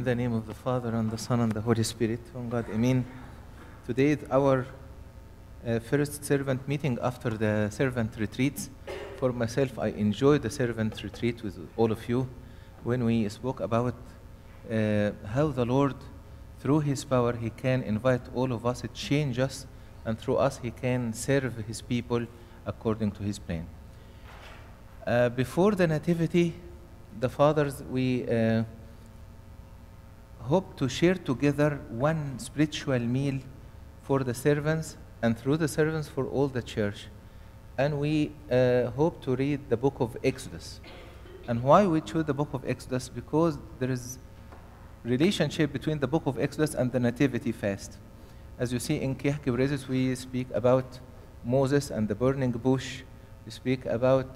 In the name of the Father, and the Son, and the Holy Spirit, one God, Amen. Today is our uh, first servant meeting after the servant retreats. For myself, I enjoyed the servant retreat with all of you when we spoke about uh, how the Lord, through His power, He can invite all of us, change us, and through us, He can serve His people according to His plan. Uh, before the Nativity, the fathers, we uh, hope to share together one spiritual meal for the servants and through the servants for all the church. And we uh, hope to read the book of Exodus. And why we choose the book of Exodus? Because there is relationship between the book of Exodus and the Nativity fast. As you see in Kiahk Praises, we speak about Moses and the burning bush. We speak about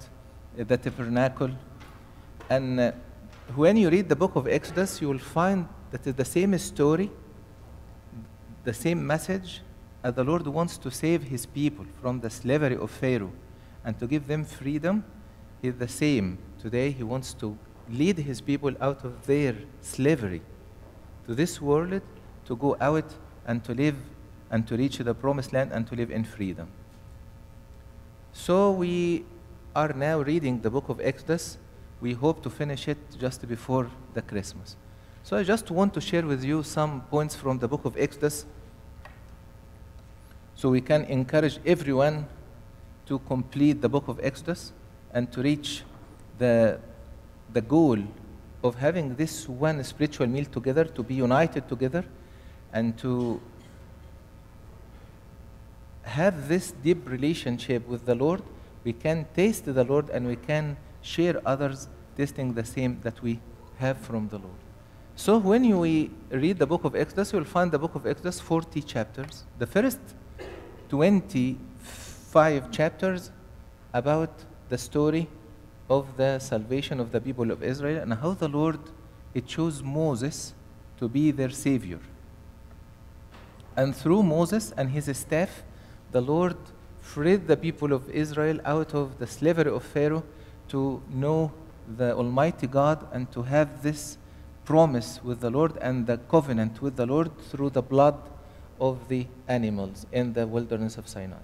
uh, the tabernacle. And uh, when you read the book of Exodus, you will find that it's the same story, the same message, as the Lord wants to save his people from the slavery of Pharaoh and to give them freedom. He's the same. Today, he wants to lead his people out of their slavery to this world to go out and to live and to reach the promised land and to live in freedom. So we are now reading the book of Exodus. We hope to finish it just before the Christmas. So I just want to share with you some points from the book of Exodus so we can encourage everyone to complete the book of Exodus and to reach the, the goal of having this one spiritual meal together, to be united together, and to have this deep relationship with the Lord. We can taste the Lord and we can share others tasting the same that we have from the Lord. So when we read the book of Exodus, you will find the book of Exodus 40 chapters. The first 25 chapters about the story of the salvation of the people of Israel and how the Lord it chose Moses to be their savior. And through Moses and his staff, the Lord freed the people of Israel out of the slavery of Pharaoh to know the Almighty God and to have this promise with the Lord and the covenant with the Lord through the blood of the animals in the wilderness of Sinai.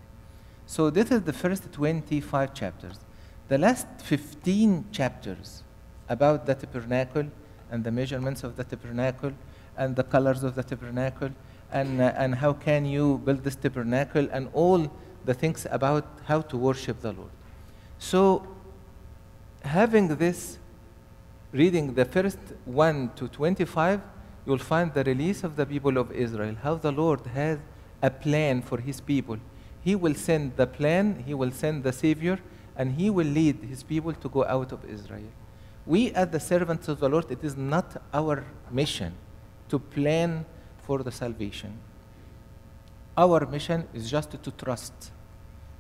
So this is the first 25 chapters. The last 15 chapters about the tabernacle and the measurements of the tabernacle and the colors of the tabernacle and, uh, and how can you build this tabernacle and all the things about how to worship the Lord. So having this, reading the first 1 to 25, you'll find the release of the people of Israel, how the Lord has a plan for his people. He will send the plan, he will send the Savior, and he will lead his people to go out of Israel. We, as the servants of the Lord, it is not our mission to plan for the salvation. Our mission is just to trust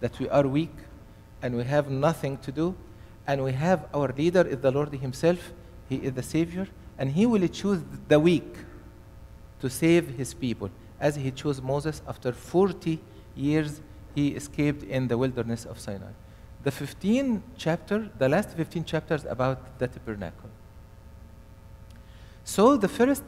that we are weak and we have nothing to do, and we have our leader is the Lord Himself, He is the Savior, and he will choose the weak to save his people as he chose moses after 40 years he escaped in the wilderness of sinai. The 15 chapter the last 15 chapters about the tabernacle. So the first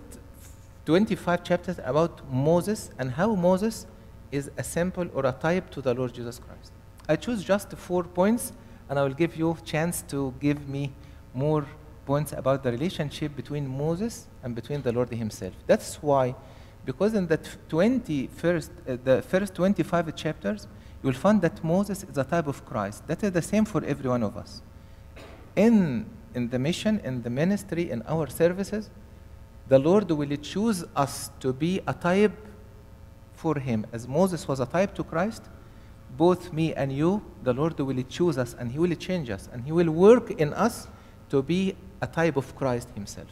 25 chapters about moses and how moses is a sample or a type to the lord jesus christ. I choose just four points and i will give you a chance to give me more points about the relationship between Moses and between the Lord Himself. That's why, because in the 21st, uh, the first 25 chapters, you will find that Moses is a type of Christ. That is the same for every one of us. In, in the mission, in the ministry, in our services, the Lord will choose us to be a type for Him. As Moses was a type to Christ, both me and you, the Lord will choose us and He will change us and He will work in us to be a type of Christ himself.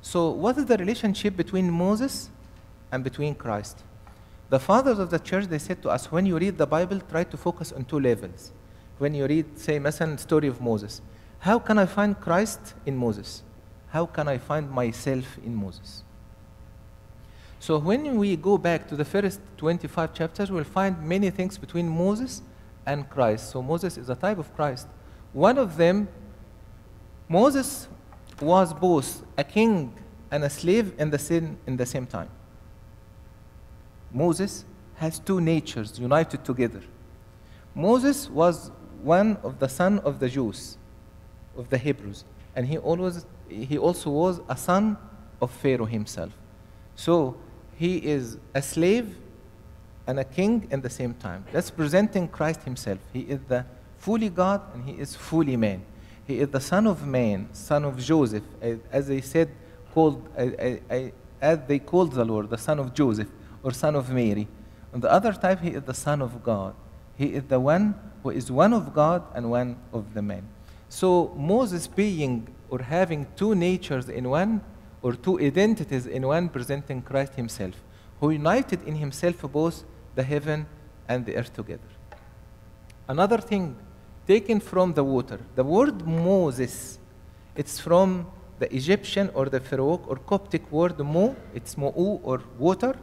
So, what is the relationship between Moses and between Christ? The fathers of the church they said to us, when you read the Bible, try to focus on two levels. When you read, say, مثلا, story of Moses, how can I find Christ in Moses? How can I find myself in Moses? So when we go back to the first 25 chapters, we'll find many things between Moses and Christ. So Moses is a type of Christ. One of them Moses was both a king and a slave in the, same, in the same time. Moses has two natures united together. Moses was one of the son of the Jews, of the Hebrews, and he always he also was a son of Pharaoh himself. So he is a slave and a king in the same time. That's presenting Christ himself. He is the fully God and he is fully man. He is the son of man, son of Joseph, as they said, called as they called the Lord, the son of Joseph or son of Mary. On the other type, he is the son of God. He is the one who is one of God and one of the man. So Moses being or having two natures in one or two identities in one presenting Christ himself, who united in himself both the heaven and the earth together. Another thing taken from the water, the word Moses, it's from the Egyptian or the Pharaoh or Coptic word mo, it's mo'u or water,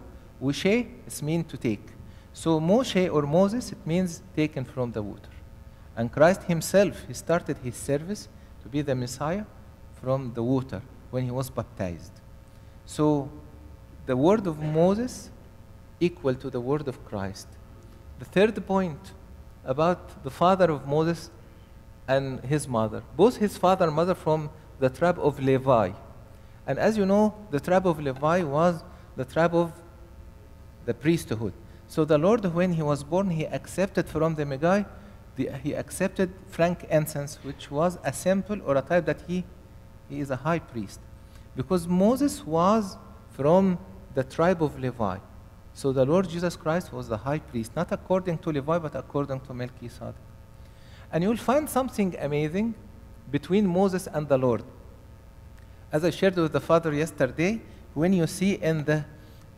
Wushe, it's mean to take. So Moshe or Moses, it means taken from the water. And Christ himself, he started his service to be the Messiah from the water when he was baptized. So the word of Moses equal to the word of Christ. The third point about the father of Moses and his mother. Both his father and mother from the tribe of Levi. And as you know, the tribe of Levi was the tribe of the priesthood. So the Lord, when he was born, he accepted from the Magi, the, he accepted frankincense, which was a symbol or a type that he, he is a high priest. Because Moses was from the tribe of Levi. So the Lord Jesus Christ was the high priest, not according to Levi, but according to Melchizedek. And you'll find something amazing between Moses and the Lord. As I shared with the Father yesterday, when you see in the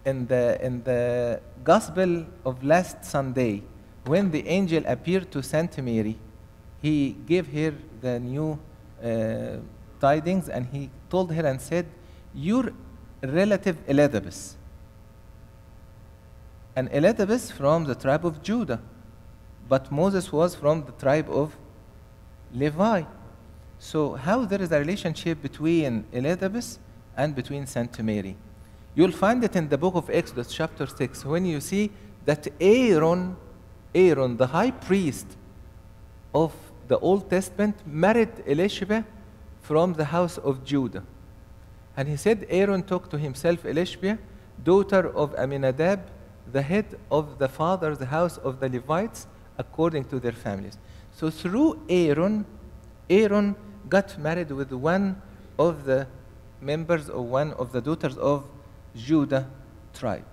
in the in the Gospel of last Sunday, when the angel appeared to Saint Mary, he gave her the new uh, tidings and he told her and said, "Your relative Elizabeth." And Elizabeth from the tribe of Judah, but Moses was from the tribe of Levi. So how there is a relationship between Elizabeth and between Saint Mary? You'll find it in the book of Exodus, chapter 6, when you see that Aaron, Aaron, the high priest of the Old Testament, married Elisheba from the house of Judah. And he said, Aaron took to himself Elisheba, daughter of Amminadab, the head of the father's the house of the Levites, according to their families. So through Aaron, Aaron got married with one of the members or one of the daughters of Judah tribe.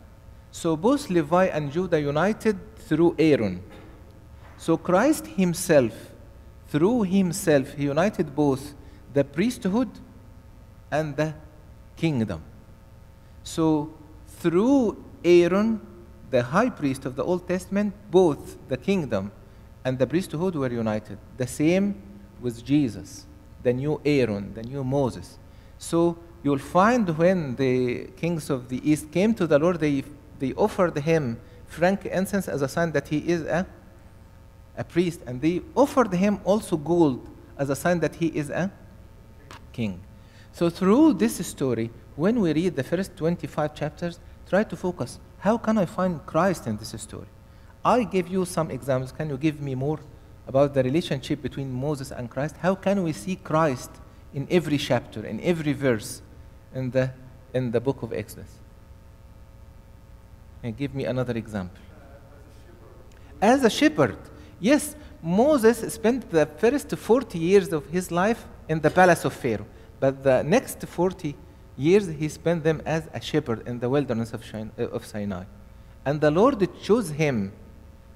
So both Levi and Judah united through Aaron. So Christ himself, through himself, he united both the priesthood and the kingdom. So through Aaron, the high priest of the Old Testament, both the kingdom and the priesthood were united. The same with Jesus, the new Aaron, the new Moses. So you'll find when the kings of the east came to the Lord, they, they offered him frankincense as a sign that he is a, a priest. And they offered him also gold as a sign that he is a king. So through this story, when we read the first 25 chapters, try to focus. How can I find Christ in this story? I gave you some examples. Can you give me more about the relationship between Moses and Christ? How can we see Christ in every chapter, in every verse in the, in the book of Exodus? And give me another example. As a shepherd, yes, Moses spent the first 40 years of his life in the palace of Pharaoh, but the next 40 years he spent them as a shepherd in the wilderness of, uh, of Sinai. And the Lord chose him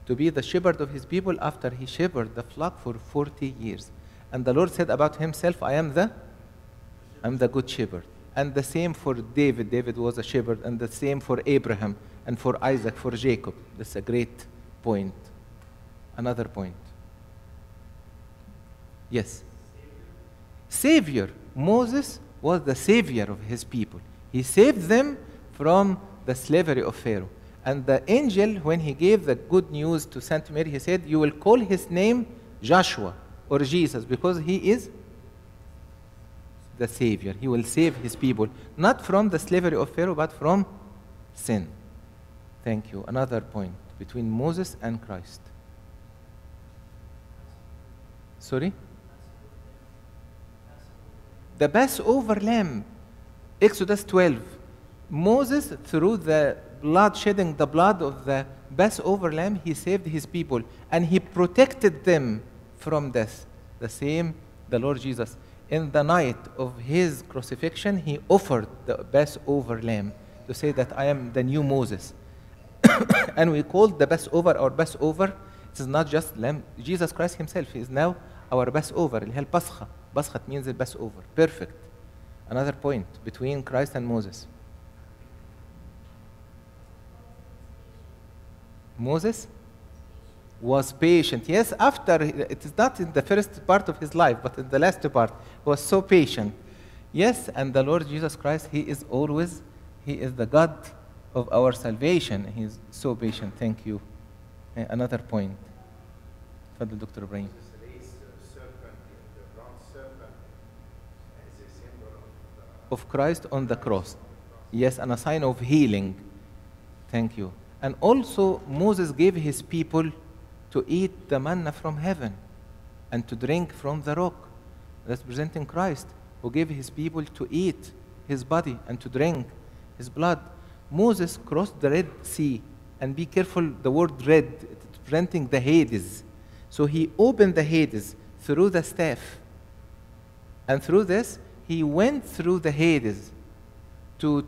to be the shepherd of his people after he shepherded the flock for 40 years. And the Lord said about himself, I am the I'm the good shepherd. And the same for David. David was a shepherd, and the same for Abraham and for Isaac, for Jacob. That's a great point. Another point. Yes. Savior. Moses was the savior of his people. He saved them from the slavery of Pharaoh. And the angel, when he gave the good news to Saint Mary, he said, You will call his name Joshua or Jesus because he is the Savior. He will save his people, not from the slavery of Pharaoh, but from sin. Thank you. Another point between Moses and Christ. Sorry? the Passover lamb, Exodus 12. Moses, through the blood shedding, the blood of the Passover lamb, he saved his people and he protected them from death. The same, the Lord Jesus. In the night of his crucifixion, he offered the Passover lamb to say that I am the new Moses. and we called the Passover our Passover. It is not just lamb. Jesus Christ himself is now our Passover, El Pascha. البصخة. بصخة means the Passover. Perfect. Another point between Christ and Moses. Moses was patient. Yes, after, it is not in the first part of his life, but in the last part, he was so patient. Yes, and the Lord Jesus Christ, he is always, he is the God of our salvation. He is so patient. Thank you. Eh, Another point. تفضل دكتور Of Christ on the cross. Yes, and a sign of healing. Thank you. And also, Moses gave his people to eat the manna from heaven and to drink from the rock. That's presenting Christ, who gave his people to eat his body and to drink his blood. Moses crossed the Red Sea, and be careful, the word red, it's presenting the Hades. So he opened the Hades through the staff. And through this, he went through the Hades to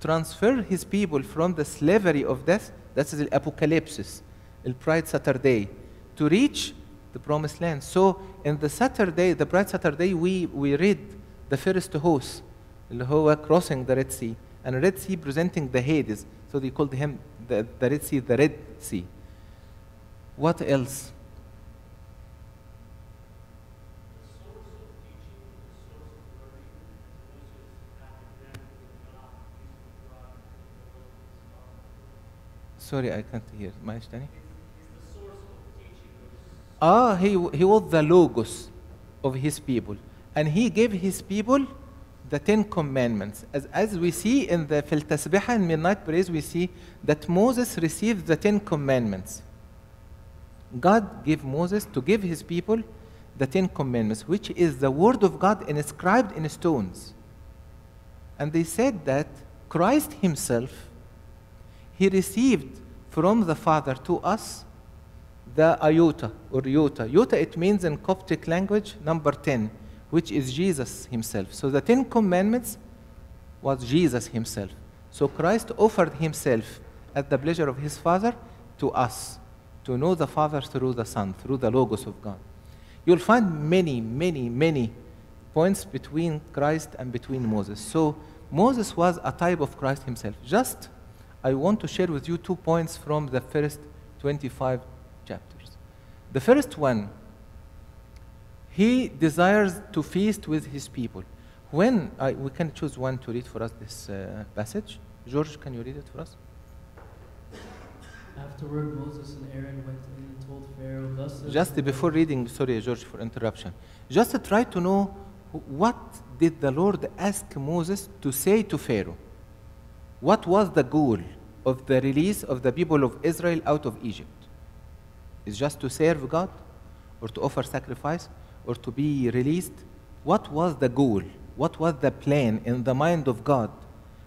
transfer his people from the slavery of death, that is the apocalypse, the Bright Saturday, to reach the promised land. So in the Saturday, the Bright Saturday, we, we read the first Hoos, who crossing the Red Sea, and Red Sea presenting the Hades. So they called him the, the Red Sea, the Red Sea. What else? Sorry, I can't hear. معلش تاني. Ah, he, he was the logos of his people. And he gave his people the Ten Commandments. As, as we see in the في التسبيحة in midnight praise, we see that Moses received the Ten Commandments. God gave Moses to give his people the Ten Commandments, which is the word of God inscribed in stones. And they said that Christ himself, he received from the Father to us the iota or iota. Iota, it means in Coptic language, number 10, which is Jesus himself. So the Ten Commandments was Jesus himself. So Christ offered himself at the pleasure of his Father to us, to know the Father through the Son, through the Logos of God. You'll find many, many, many points between Christ and between Moses. So Moses was a type of Christ himself. Just, I want to share with you two points from the first 25 chapters. The first one, he desires to feast with his people. When I, we can choose one to read for us this uh, passage. George, can you read it for us? Afterward, Moses and Aaron went in and told Pharaoh, Thus Just before reading, sorry, George, for interruption. Just try to know what did the Lord ask Moses to say to Pharaoh? What was the goal of the release of the people of Israel out of Egypt? Is just to serve God, or to offer sacrifice, or to be released? What was the goal? What was the plan in the mind of God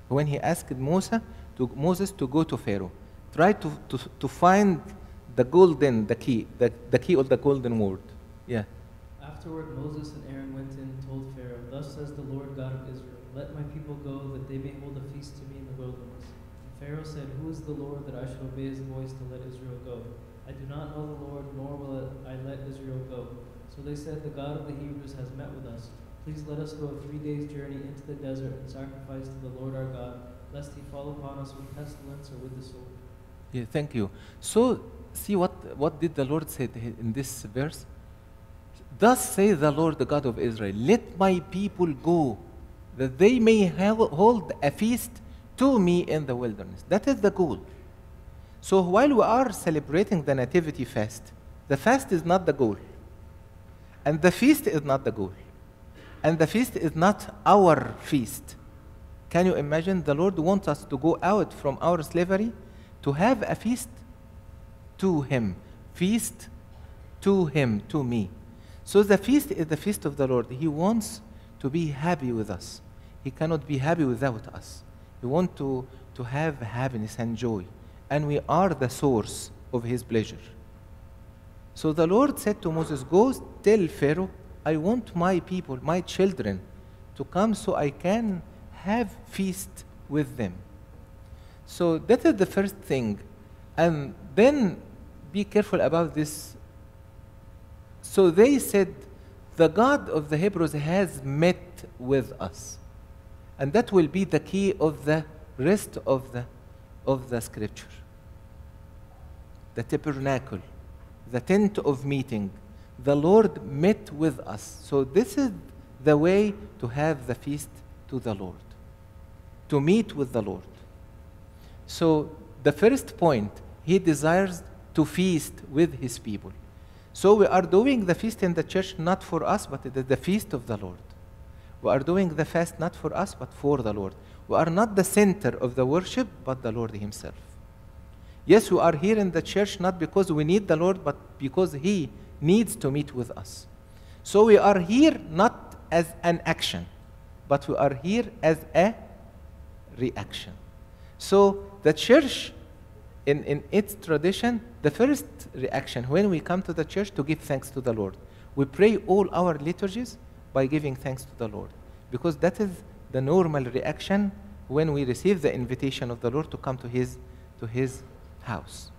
when He asked Moses to, Moses to go to Pharaoh? Try to, to, to find the golden, the key, the, the key of the golden word. Yeah. Afterward, Moses and Aaron went in and told Pharaoh, Thus says the Lord God of Israel, Let my people go, that they may hold a feast to me in the wilderness. And Pharaoh said, Who is the Lord that I should obey his voice to let Israel go? I do not know the Lord, nor will I let Israel go. So they said, The God of the Hebrews has met with us. Please let us go a three days' journey into the desert and sacrifice to the Lord our God, lest he fall upon us with pestilence or with the sword. Yeah, thank you. So, see what, what did the Lord say in this verse? Thus say the Lord, the God of Israel, let my people go, that they may hold a feast to me in the wilderness. That is the goal. So while we are celebrating the Nativity fast, the fast is not the goal. And the feast is not the goal. And the feast is not our feast. Can you imagine? The Lord wants us to go out from our slavery to have a feast to Him. Feast to Him, to me. So the feast is the feast of the Lord. He wants to be happy with us. He cannot be happy without us. He wants to, to have happiness and joy. And we are the source of His pleasure. So the Lord said to Moses, Go tell Pharaoh, I want my people, my children, to come so I can have feast with them. So that is the first thing. And then be careful about this. So they said, The God of the Hebrews has met with us. And that will be the key of the rest of the, of the scripture. The tabernacle, the tent of meeting. The Lord met with us. So this is the way to have the feast to the Lord, to meet with the Lord. So the first point, he desires to feast with his people. So we are doing the feast in the church not for us, but the feast of the Lord. We are doing the fast not for us, but for the Lord. We are not the center of the worship, but the Lord Himself. Yes, we are here in the church not because we need the Lord, but because He needs to meet with us. So we are here not as an action, but we are here as a reaction. So the church, in, in its tradition, the first reaction when we come to the church to give thanks to the Lord. We pray all our liturgies by giving thanks to the Lord. Because that is the normal reaction when we receive the invitation of the Lord to come to his, to his house.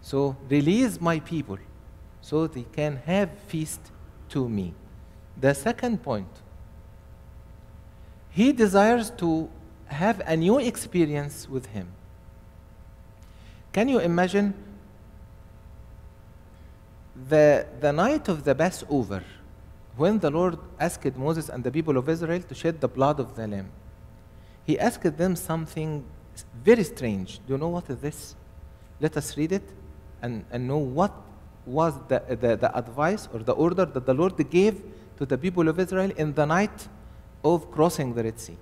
So release my people so they can have feast to me. The second point, he desires to have a new experience with him. Can you imagine the, the night of the Passover when the Lord asked Moses and the people of Israel to shed the blood of the lamb? He asked them something very strange. Do you know what is this? Let us read it and, and know what was the, the, the advice or the order that the Lord gave to the people of Israel in the night of crossing the Red Sea.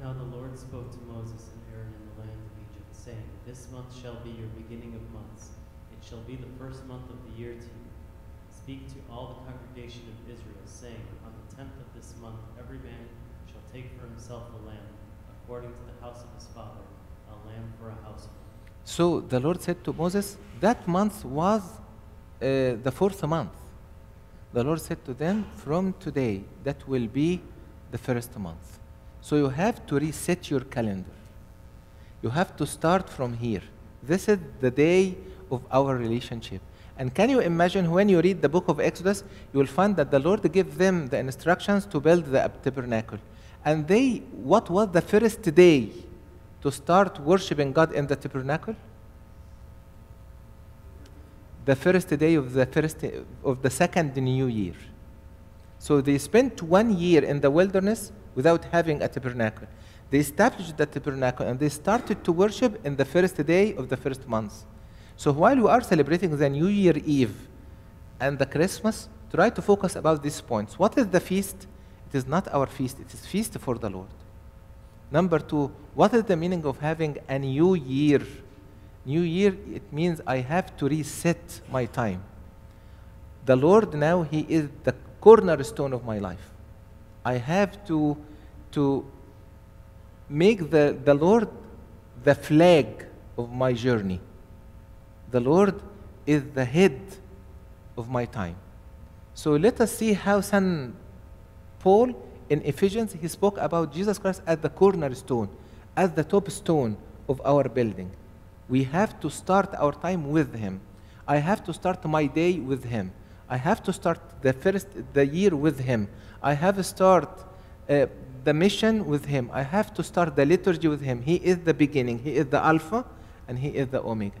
Now the Lord spoke to Moses and Aaron in the land of Egypt, saying, This month shall be your beginning of months. It shall be the first month of the year to you. Speak to all the congregation of Israel, saying, On the tenth of this month every man shall take for himself a lamb, according to the house of his father, a lamb for a household. So the Lord said to Moses, that month was uh, the fourth month. The Lord said to them, from today, that will be the first month. So you have to reset your calendar. You have to start from here. This is the day of our relationship. And can you imagine when you read the book of Exodus, you will find that the Lord gave them the instructions to build the tabernacle. And they, what was the first day to start worshiping God in the tabernacle? The first day of the first of the second new year. So they spent one year in the wilderness without having a tabernacle. They established the tabernacle and they started to worship in the first day of the first month. So while we are celebrating the New Year Eve and the Christmas, try to focus about these points. What is the feast? It is not our feast, it is feast for the Lord. Number two, what is the meaning of having a new year? New year, it means I have to reset my time. The Lord now, He is the cornerstone of my life. I have to, to make the, the Lord the flag of my journey. The Lord is the head of my time. So let us see how St. Paul in Ephesians, he spoke about Jesus Christ as the cornerstone, as the top stone of our building. We have to start our time with Him. I have to start my day with Him. I have to start the first the year with Him. I have to start uh, the mission with Him. I have to start the liturgy with Him. He is the beginning. He is the Alpha, and He is the Omega.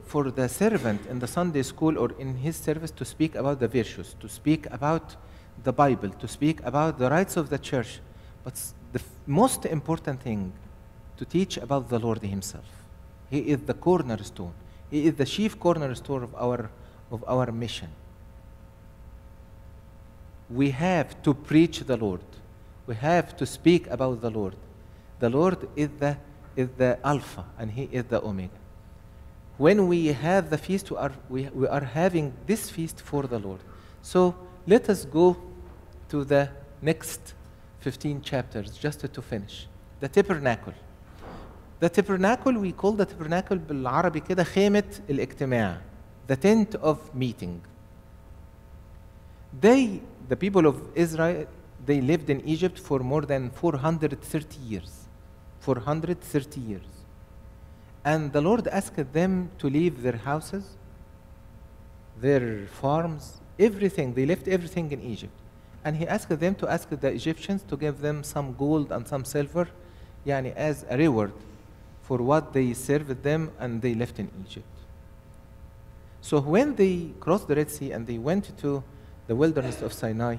for the servant in the Sunday school or in his service to speak about the virtues, to speak about the Bible, to speak about the rites of the church. But the most important thing, to teach about the Lord Himself. He is the cornerstone. He is the chief cornerstone of our, of our mission. We have to preach the Lord. We have to speak about the Lord. The Lord is the, is the Alpha and He is the Omega When we have the feast, we are, we, we are having this feast for the Lord. So let us go to the next 15 chapters just to finish. The tabernacle. The tabernacle we call the tabernacle بالعربي كده خيمة الاجتماع. The tent of meeting. They, the people of Israel, they lived in Egypt for more than 430 years. 430 years. And the Lord asked them to leave their houses, their farms, everything. They left everything in Egypt. And he asked them to ask the Egyptians to give them some gold and some silver, yani as a reward for what they served them and they left in Egypt. So when they crossed the Red Sea and they went to the wilderness of Sinai,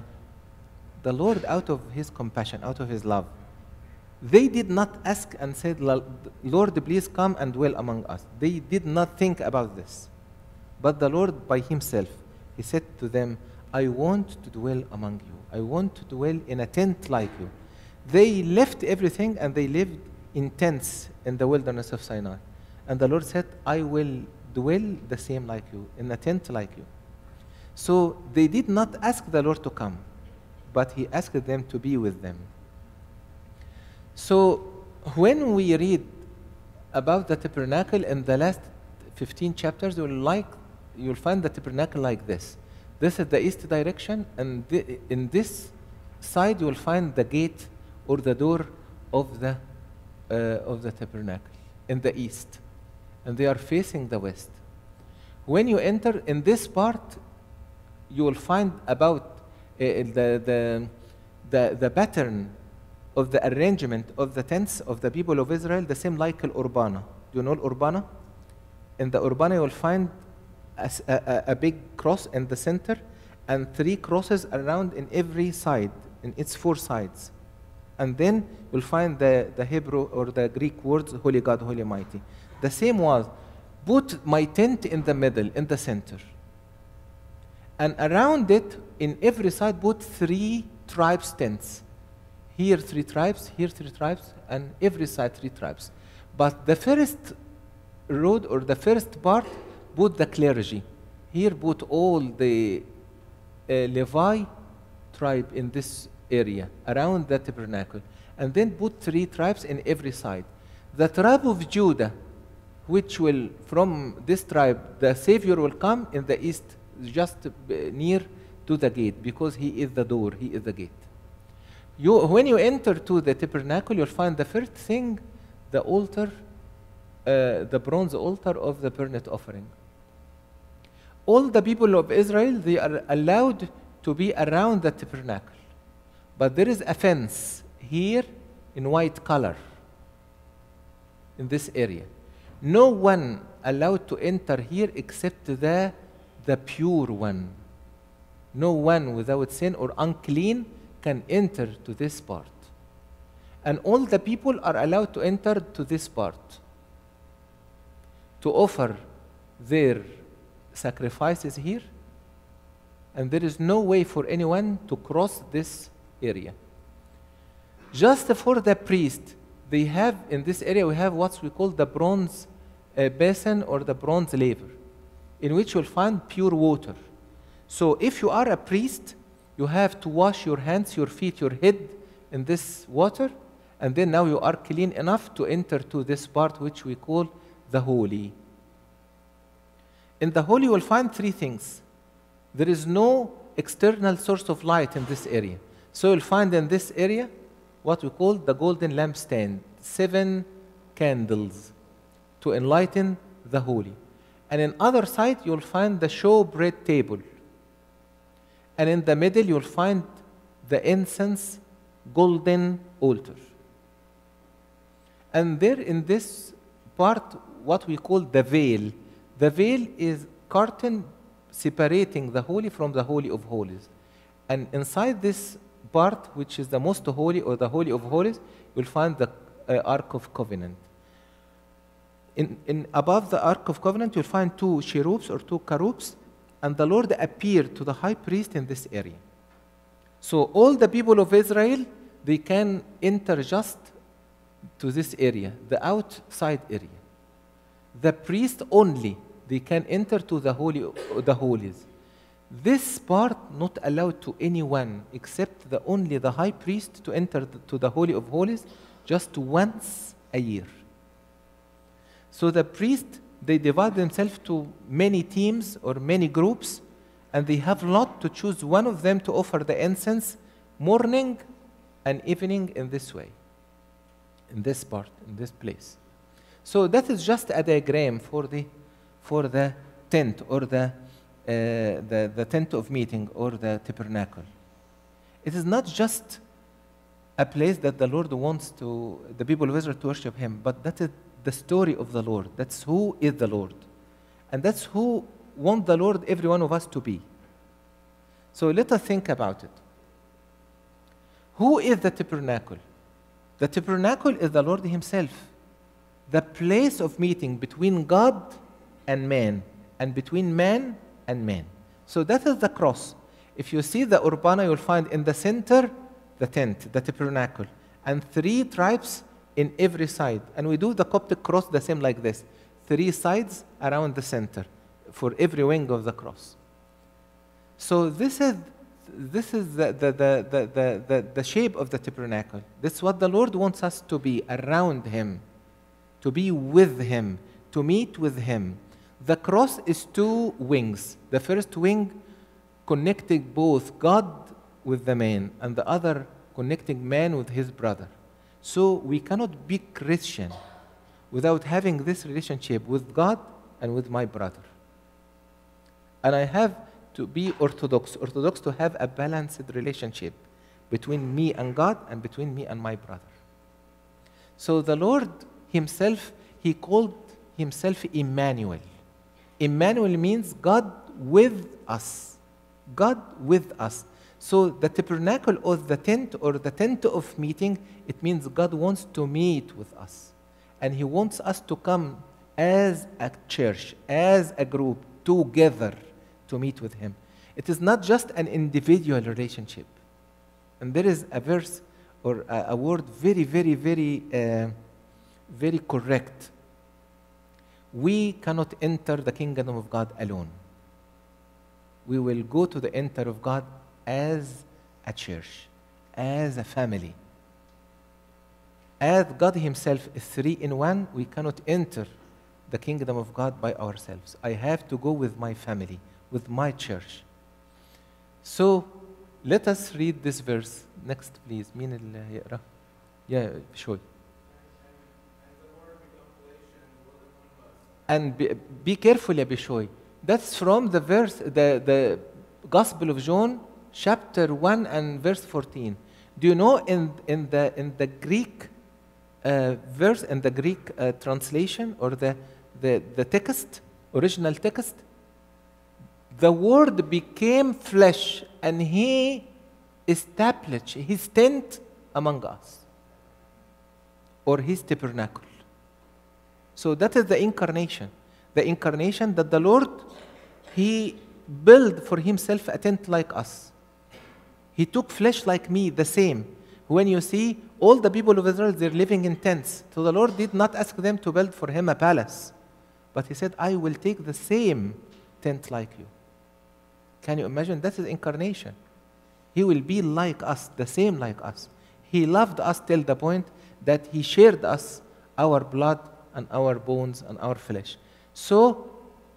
the Lord, out of his compassion, out of his love, they did not ask and said, Lord, please come and dwell among us. They did not think about this. But the Lord, by himself, he said to them, I want to dwell among you. I want to dwell in a tent like you. They left everything and they lived in tents in the wilderness of Sinai. And the Lord said, I will dwell the same like you, in a tent like you. So they did not ask the Lord to come, but He asked them to be with them. So when we read about the tabernacle in the last 15 chapters, you'll like you'll find the tabernacle like this. This is the east direction, and in this side you will find the gate or the door of the uh, of the tabernacle in the east, and they are facing the west. When you enter in this part, you will find about uh, the, the, the, the pattern of the arrangement of the tents of the people of Israel, the same like Al Urbana. Do you know Urbana? In the Urbana, you will find a big cross in the center and three crosses around in every side, in its four sides. And then you'll find the, the Hebrew or the Greek words, Holy God, Holy Mighty. The same was, put my tent in the middle, in the center. And around it, in every side, put three tribes' tents. Here, three tribes, here, three tribes, and every side, three tribes. But the first road or the first part, put the clergy. Here, put all the uh, Levi tribe in this area around the tabernacle. And then put three tribes in every side. The tribe of Judah, which will, from this tribe, the Savior will come in the east, just uh, near to the gate, because he is the door, he is the gate. You, when you enter to the tabernacle, you'll find the first thing, the altar, uh, the bronze altar of the burnt offering. All the people of Israel, they are allowed to be around the tabernacle. But there is a fence here in white color in this area. No one allowed to enter here except the, the pure one. No one without sin or unclean can enter to this part. And all the people are allowed to enter to this part to offer their sacrifices here. And there is no way for anyone to cross this area. Just for the priest, they have in this area we have what we call the bronze uh, basin or the bronze laver, in which you'll find pure water. So if you are a priest, you have to wash your hands, your feet, your head in this water, and then now you are clean enough to enter to this part which we call the holy. In the holy, you will find three things. There is no external source of light in this area. So you'll find in this area what we call the golden lampstand, seven candles to enlighten the holy. And in other side, you'll find the showbread table. And in the middle, you'll find the incense golden altar. And there in this part, what we call the veil. The veil is curtain separating the holy from the holy of holies. And inside this part, which is the most holy or the holy of holies, you'll find the uh, Ark of Covenant. In, in above the Ark of Covenant, you'll find two cherubs or two cherubs, and the Lord appeared to the high priest in this area. So all the people of Israel, they can enter just to this area, the outside area. The priest only, they can enter to the holy, the holies. This part not allowed to anyone except the only the high priest to enter the- to the holy of holies just once a year. So the priest, they divide themselves to many teams or many groups, and they have lot to choose one of them to offer the incense morning and evening in this way, in this part, in this place. So that is just a diagram for the, for the tent or the, uh, the, the tent of meeting or the tabernacle. It is not just a place that the Lord wants to the people of Israel to worship Him, but that is the story of the Lord. That's who is the Lord, and that's who want the Lord every one of us to be. So let us think about it. Who is the tabernacle? The tabernacle is the Lord Himself, the place of meeting between God and man, and between man and man. So that is the cross. If you see the urbana, you'll find in the center the tent, the tabernacle, and three tribes in every side. And we do the Coptic cross the same like this three sides around the center for every wing of the cross. So this is this is the, the, the, the, the, the, the shape of the tabernacle. This is what the Lord wants us to be around Him, to be with Him, to meet with Him. The cross is two wings. The first wing connecting both God with the man, and the other connecting man with his brother. So we cannot be Christian without having this relationship with God and with my brother. And I have to be orthodox, orthodox to have a balanced relationship between me and God and between me and my brother. So the Lord Himself, He called Himself Emmanuel. Emmanuel means God with us. God with us. So the tabernacle or the tent or the tent of meeting, it means God wants to meet with us. And He wants us to come as a church, as a group, together to meet with Him. It is not just an individual relationship. And there is a verse or a, a word very, very, very, uh, very correct. We cannot enter the kingdom of God alone. We will go to the enter of God as a church, as a family. As God Himself is three in one, we cannot enter the kingdom of God by ourselves. I have to go with my family, with my church. So let us read this verse. Next, please. مين اللي يقرأ؟ Yeah, شوي. And be, be careful, ya Bishoy. That's from the verse, the, the Gospel of John, chapter 1 and verse 14. Do you know in, in, the, in the Greek uh, verse, in the Greek uh, translation or the, the, the text, original text, the word became flesh and he established his tent among us or his tabernacle. So that is the incarnation. The incarnation that the Lord, He built for Himself a tent like us. He took flesh like me, the same. When you see all the people of Israel, they're living in tents. So the Lord did not ask them to build for Him a palace. But He said, I will take the same tent like you. Can you imagine? That is incarnation. He will be like us, the same like us. He loved us till the point that He shared us our blood and our bones and our flesh. So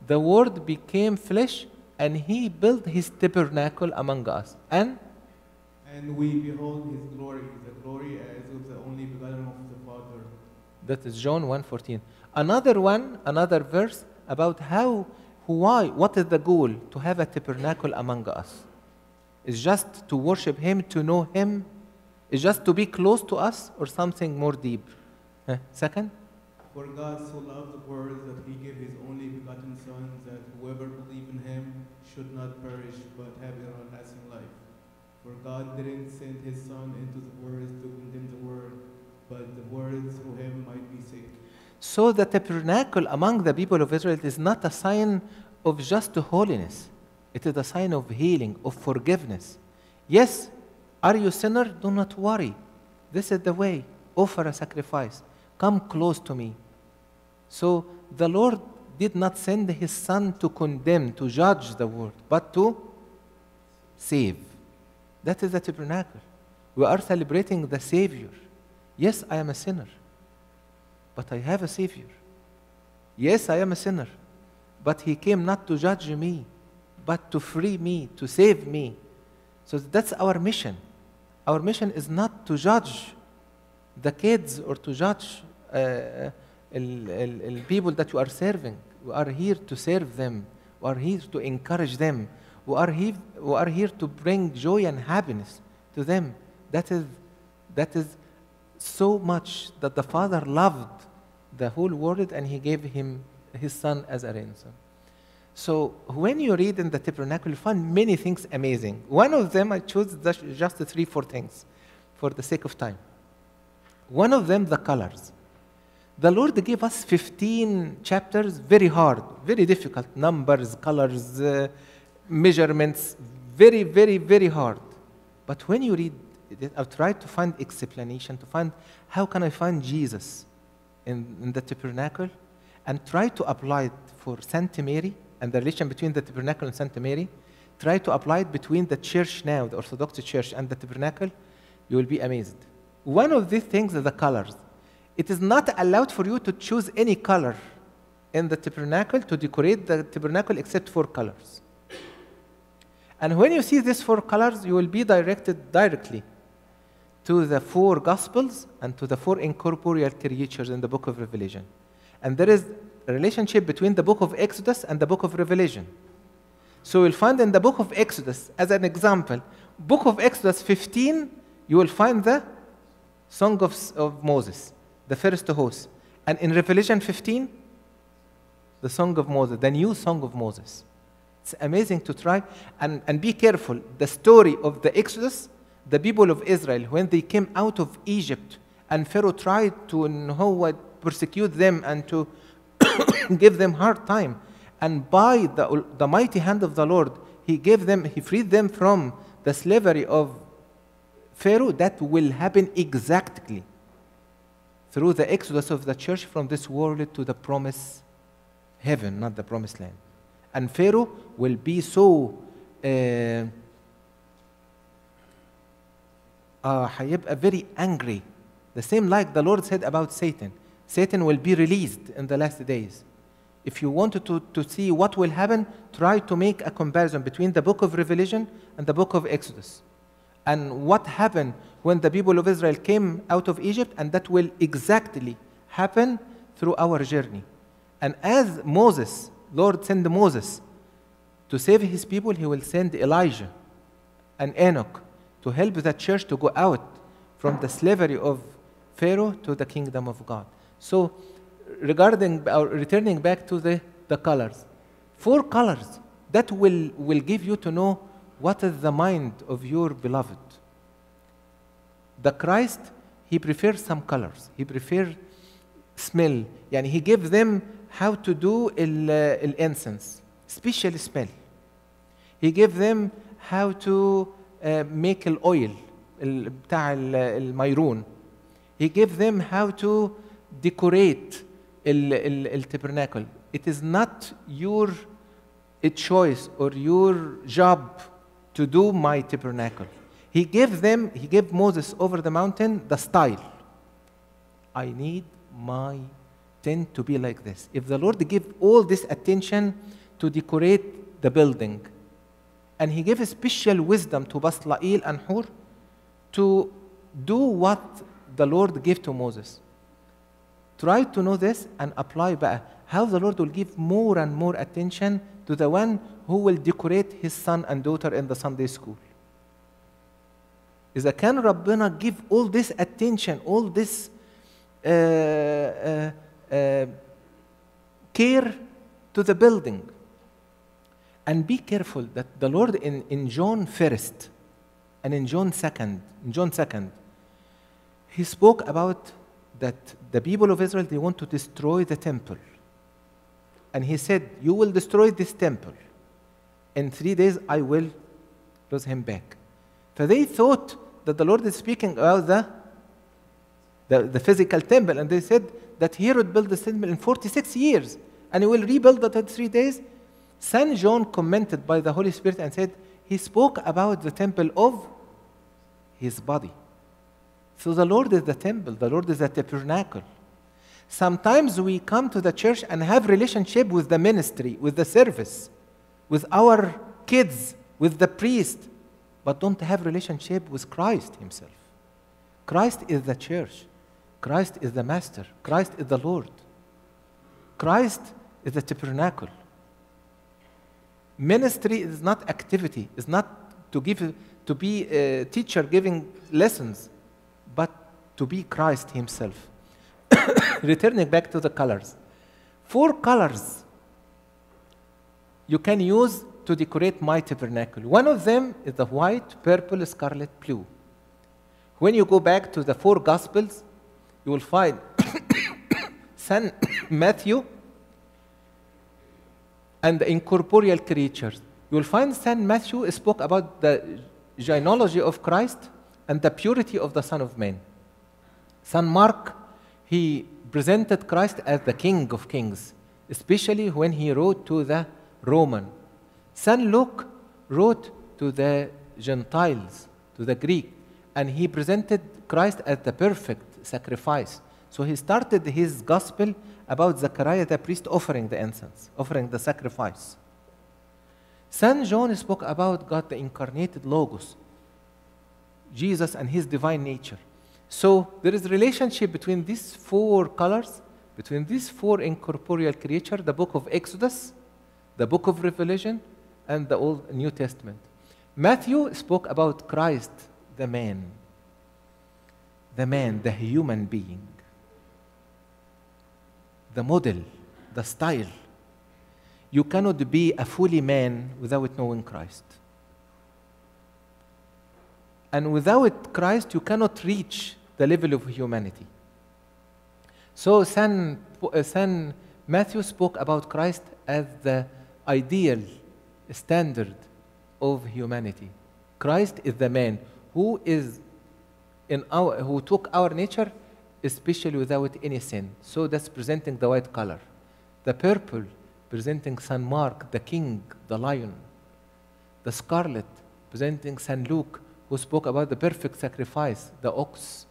the Word became flesh and He built His tabernacle among us. And And we behold his glory, the glory as of the only begotten of the Father. that is John 1:14. Another one, another verse about how, why, what is the goal to have a tabernacle among us? Is just to worship Him, to know Him? Is just to be close to us, or something more deep? Huh? Second. For God so loved the world that he gave his only begotten Son, that whoever believes in him should not perish but have everlasting life. For God didn't send his Son into the world to condemn the world, but the world through him might be saved. So the tabernacle among the people of Israel is not a sign of just holiness. It is a sign of healing, of forgiveness. Yes, are you sinner? Do not worry. This is the way. Offer a sacrifice. Come close to me. So the Lord did not send his son to condemn, to judge the world, but to save. That is the tabernacle. We are celebrating the Savior. Yes, I am a sinner, but I have a Savior. Yes, I am a sinner, but He came not to judge me, but to free me, to save me. So that's our mission. Our mission is not to judge the kids or to judge uh, el, el people that you are serving. We are here to serve them. We are here to encourage them. We are here, we are here to bring joy and happiness to them. That is, that is so much that the Father loved the whole world and He gave Him His Son as a ransom. So when you read in the tabernacle, you find many things amazing. One of them, I chose just just three, four things for the sake of time. One of them, the colors. The Lord gave us 15 chapters, very hard, very difficult, numbers, colors, uh, measurements, very, very, very hard. But when you read I've tried to find explanation, to find how can I find Jesus in, in the tabernacle, and try to apply it for Saint Mary and the relation between the tabernacle and Saint Mary. Try to apply it between the church now, the Orthodox Church, and the tabernacle. You will be amazed. One of these things is the colors. It is not allowed for you to choose any color in the tabernacle to decorate the tabernacle except four colors. And when you see these four colors, you will be directed directly to the four gospels and to the four incorporeal creatures in the book of Revelation. And there is a relationship between the book of Exodus and the book of Revelation. So you'll find in the book of Exodus, as an example, book of Exodus 15, you will find the Song of, of Moses, the first host. And in Revelation 15, the Song of Moses, the new Song of Moses. It's amazing to try and, and be careful. The story of the Exodus, the people of Israel, when they came out of Egypt and Pharaoh tried to know persecute them and to give them hard time. And by the, the mighty hand of the Lord, he gave them, he freed them from the slavery of Pharaoh. That will happen exactly through the exodus of the church from this world to the promised heaven, not the promised land. And Pharaoh will be so uh, uh, هيبقى very angry. The same like the Lord said about Satan. Satan will be released in the last days. If you wanted to, to see what will happen, try to make a comparison between the book of Revelation and the book of Exodus. And what happened when the people of Israel came out of Egypt, and that will exactly happen through our journey. And as Moses, Lord send Moses to save his people, he will send Elijah and Enoch to help the church to go out from the slavery of Pharaoh to the kingdom of God. So, regarding or returning back to the, the colors, four colors that will, will give you to know what is the mind of your beloved. The Christ, he prefers some colors. He prefers smell. and he gives them how to do ال, ال incense, special smell. He gave them how to uh, make ال oil ال, بتاع ال- الميرون. He gave them how to decorate ال, ال, ال tabernacle. It is not your a choice or your job to do my tabernacle. He gave them, he gave Moses over the mountain the style. I need my tent to be like this. If the Lord give all this attention to decorate the building, and he gave a special wisdom to Baslail and Hur to do what the Lord gave to Moses. Try to know this and apply بقى how the Lord will give more and more attention to the one who will decorate his son and daughter in the Sunday school. إذا كان ربنا give all this attention, all this uh, uh, uh, care to the building. And be careful that the Lord in, in John 1st and in John 2nd, in John 2nd, he spoke about that the people of Israel they want to destroy the temple. And he said, You will destroy this temple. In three days I will lose him back. So they thought that the Lord is speaking about the, the, the physical temple, and they said that Herod built the temple in 46 years, and he will rebuild it in three days. Saint John commented by the Holy Spirit and said, He spoke about the temple of his body. So the Lord is the temple, the Lord is the tabernacle. Sometimes we come to the church and have relationship with the ministry, with the service, with our kids, with the priest, but don't have relationship with Christ himself. Christ is the church. Christ is the master. Christ is the Lord. Christ is the tabernacle. Ministry is not activity, is not to give to be a teacher giving lessons, but to be Christ himself. Returning back to the colors. Four colors you can use to decorate my tabernacle. One of them is the white, purple, scarlet, blue. When you go back to the four gospels, you will find Saint Matthew and the incorporeal creatures. You will find Saint Matthew spoke about the genealogy of Christ and the purity of the Son of Man. Saint Mark, he presented Christ as the King of Kings, especially when he wrote to the Roman. Saint Luke wrote to the Gentiles, to the Greek, and he presented Christ as the perfect sacrifice. So he started his gospel about Zechariah the priest offering the incense, offering the sacrifice. Saint John spoke about God, the incarnated Logos, Jesus and his divine nature. So there is a relationship between these four colors, between these four incorporeal creatures, the book of Exodus, the book of Revelation, and the Old New Testament. Matthew spoke about Christ, the man, the man, the human being, the model, the style. You cannot be a fully man without knowing Christ. And without Christ, you cannot reach the level of humanity. So, San, uh, Matthew spoke about Christ as the ideal standard of humanity. Christ is the man who is in our who took our nature especially without any sin. So that's presenting the white color. The purple presenting Saint Mark, the king, the lion. The scarlet presenting Saint Luke, who spoke about the perfect sacrifice, the ox.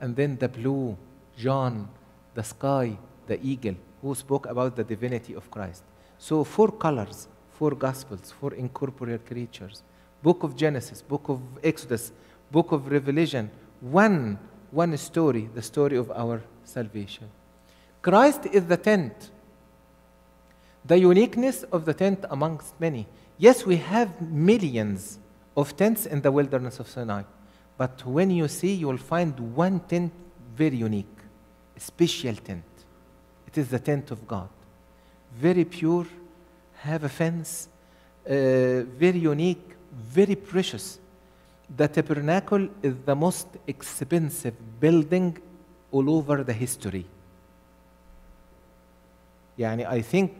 And then the blue, John, the sky, the eagle, who spoke about the divinity of Christ. So four colors, four gospels, four incorporeal creatures. Book of Genesis, book of Exodus, book of Revelation, one, one story, the story of our salvation. Christ is the tent. The uniqueness of the tent amongst many. Yes, we have millions of tents in the wilderness of Sinai. But when you see, you will find one tent very unique, a special tent. It is the tent of God. Very pure, have a fence, uh, very unique, very precious The tabernacle is the most expensive building all over the history. يعني I think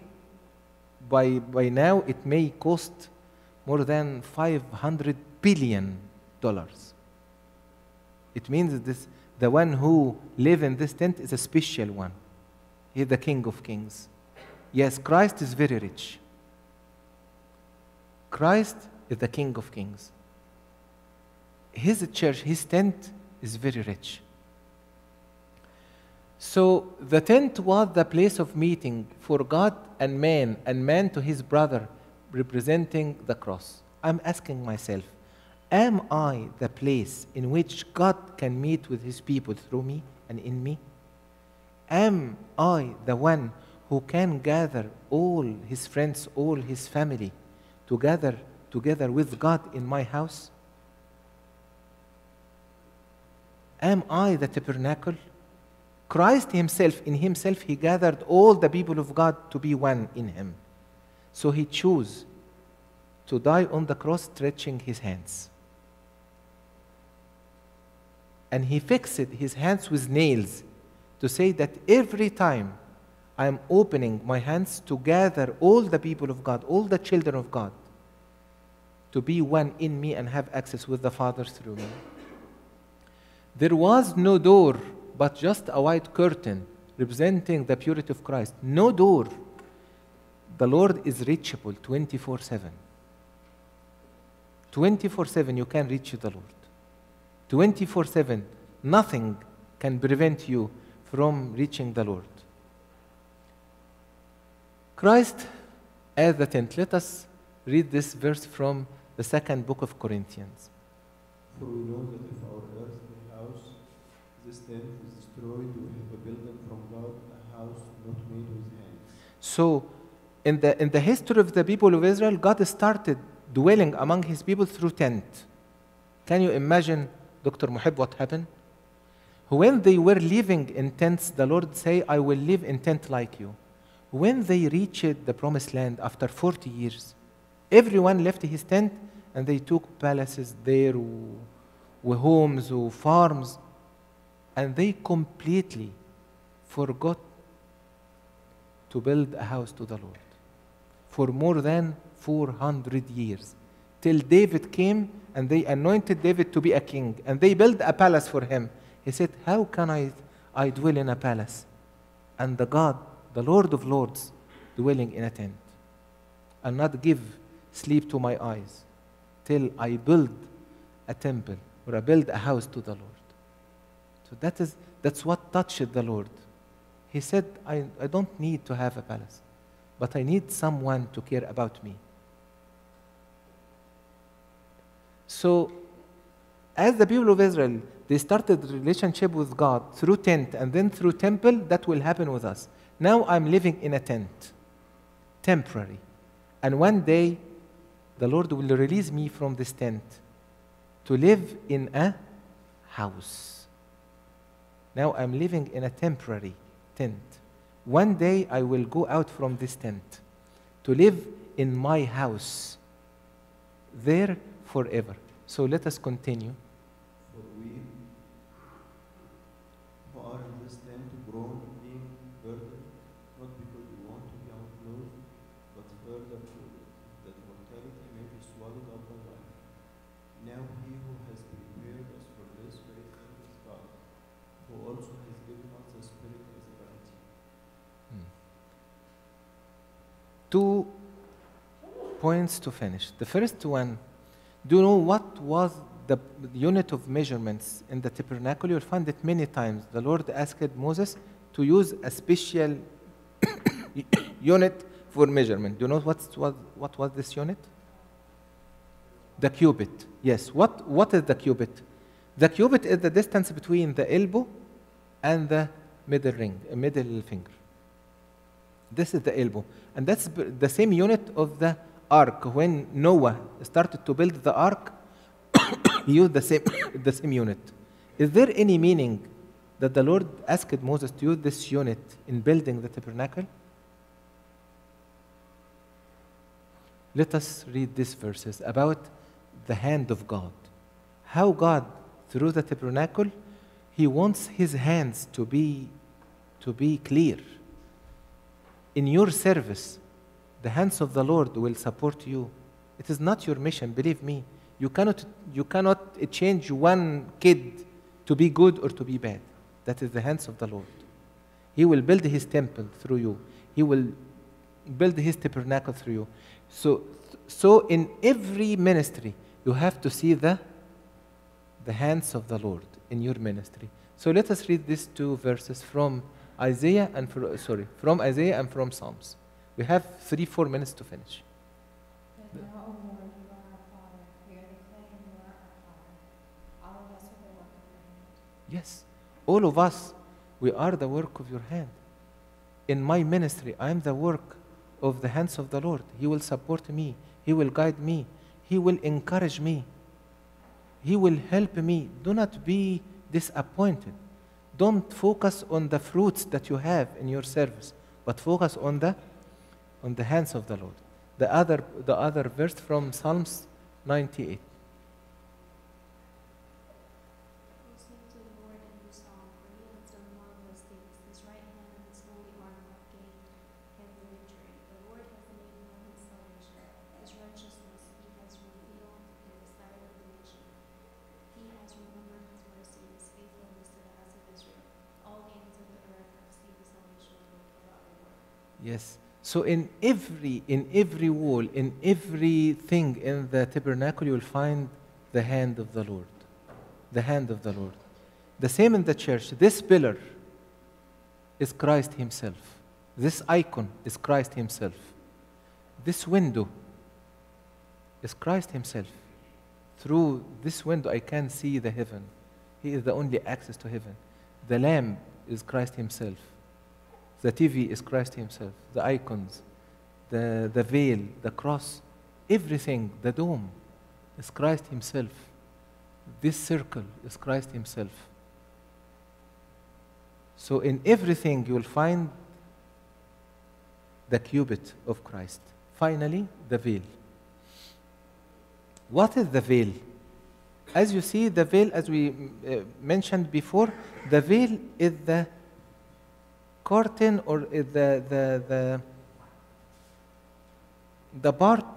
by, by now it may cost more than 500 billion dollars. It means that this, the one who live in this tent is a special one. He is the King of Kings. Yes, Christ is very rich. Christ is the King of Kings. His church, his tent is very rich. So the tent was the place of meeting for God and man, and man to his brother, representing the cross. I'm asking myself, am I the place in which God can meet with his people through me and in me? Am I the one who can gather all his friends, all his family together together with God in my house? Am I the tabernacle? Christ Himself, in Himself, He gathered all the people of God to be one in Him. So He chose to die on the cross, stretching His hands. And He fixed His hands with nails to say that every time I am opening my hands to gather all the people of God, all the children of God, to be one in me and have access with the Father through me. There was no door, but just a white curtain representing the purity of Christ. No door. The Lord is reachable 24 7. 24 7, you can reach the Lord. 24 7, nothing can prevent you from reaching the Lord. Christ as the tent. Let us read this verse from the second book of Corinthians. For we know that if our earthly house, this tent, is destroyed, we have a building from God, a house not made with hands. So, in the, in the history of the people of Israel, God started dwelling among his people through tent. Can you imagine, Dr. Muhib, what happened? When they were living in tents, the Lord say, I will live in tent like you. When they reached the promised land after 40 years, everyone left his tent and they took palaces there, و- و homes, و farms, and they completely forgot to build a house to the Lord for more than 400 years. Till David came and they anointed David to be a king and they built a palace for him. He said, How can I, I dwell in a palace? And the God, the Lord of Lords, dwelling in a tent. and not give sleep to my eyes till I build a temple or I build a house to the Lord. So that is that's what touched the Lord. He said, I, I don't need to have a palace, but I need someone to care about me. So as the people of Israel, they started relationship with God through tent and then through temple, that will happen with us. Now I'm living in a tent, temporary. And one day, the Lord will release me from this tent to live in a house. Now I'm living in a temporary tent. One day I will go out from this tent to live in my house, there forever. So let us continue. For we who are in this tent groan, being burdened, not because we want to be unclothed, but further to that mortality may be swallowed up by life. Now he who has prepared us for this very thing is God, who also has given us the Spirit as a guarantee. Two points to finish. The first one, do you know what was the unit of measurements in the tabernacle? You'll find it many times. The Lord asked Moses to use a special unit for measurement. Do you know what was, what was this unit? The cubit. Yes. What, what is the cubit? The cubit is the distance between the elbow and the middle ring, middle finger. This is the elbow. And that's the same unit of the ark. When Noah started to build the ark, he used the same, the same unit. Is there any meaning that the Lord asked Moses to use this unit in building the tabernacle? Let us read these verses about the hand of God. How God, through the tabernacle, He wants His hands to be, to be clear in your service, the hands of the Lord will support you. It is not your mission, believe me. You cannot, you cannot change one kid to be good or to be bad. That is the hands of the Lord. He will build his temple through you. He will build his tabernacle through you. So, so in every ministry, you have to see the, the hands of the Lord in your ministry. So let us read these two verses from Isaiah and sorry, from Isaiah and from Psalms. We have three, four minutes to finish. Yes, all of us, we are the work of your hand. In my ministry, I am the work of the hands of the Lord. He will support me, He will guide me, He will encourage me, He will help me. Do not be disappointed. Don't focus on the fruits that you have in your service, but focus on the on the hands of the Lord. The other the other verse from Psalms 98. O sing to the Lord a new song, for he has done marvelous things. His right hand and his holy arm have gained him the victory. The Lord has made known his salvation. His righteousness he has revealed in the sight of the nation. He has remembered his mercy, his faithfulness to the house of Israel. All ends of the earth have seen the salvation of the of our Lord. Yes. So in every in every wall, in everything in the tabernacle, you will find the hand of the Lord. The hand of the Lord. The same in the church. This pillar is Christ Himself. This icon is Christ Himself. This window is Christ Himself. Through this window, I can see the heaven. He is the only access to heaven. The lamb is Christ Himself. The TV is Christ Himself. The icons, the, the veil, the cross, everything, the dome is Christ Himself. This circle is Christ Himself. So, in everything, you will find the cubit of Christ. Finally, the veil. What is the veil? As you see, the veil, as we uh, mentioned before, the veil is the curtain or eh, the, the, the, the part